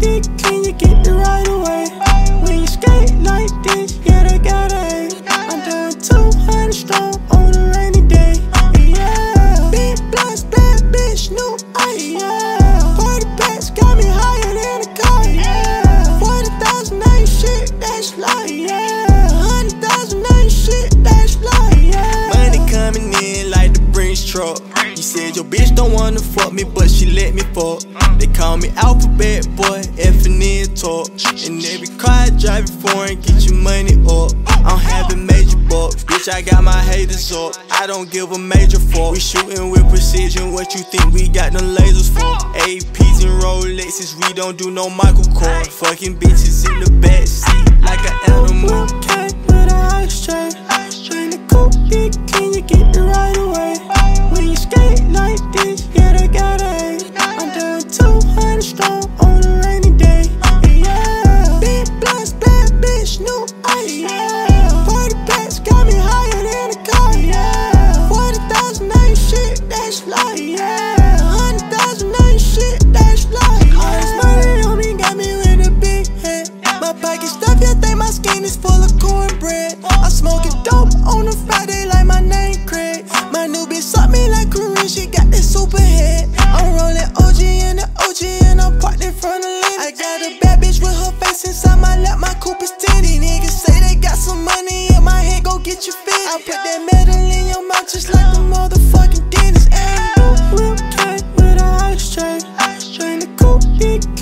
dick, can you get the right away? When you skate like this, yeah, they got a. I'm doing 200 strong on a rainy day. Yeah. Big blunts, bad bitch, new ice. Yeah. 40 packs got me higher than a car. Yeah. 40,000 ain't shit, that's life. Yeah. 100,000 ain't shit, that's life. Yeah. Money coming in like truck. You said your bitch don't wanna fuck me, but she let me fuck. They call me alphabet boy, F and N talk. And every car I drive foreign, get your money up. I'm having major bucks, bitch. I got my haters up. I don't give a major fuck. We shooting with precision. What you think we got them lasers for? APs and Rolexes, we don't do no Michael Kors. Fucking bitches in the back seat like an new ice. Yeah. 40 packs got me higher than a car. Yeah. 40,000 ain't shit, that's life. Yeah. 100,000 ain't shit, that's life. All this money on me got me with a big head. My pocket stuff, you think my skin is full of cornbread. I'm smoking dope on a Friday like my name Craig. My new bitch suck me like Karrine, she got that super head. Motherfucking